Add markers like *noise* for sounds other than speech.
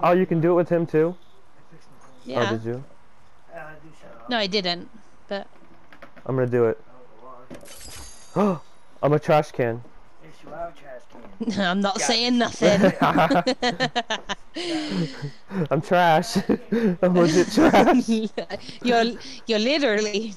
Oh, you can do it with him too? Yeah. Oh, did you? no, I didn't. But I'm gonna do it. Oh. *gasps* I'm a trash can. Yes, you are a trash can. I'm not saying nothing. *laughs* *laughs* I'm trash. *laughs* I'm legit trash. you're you're literally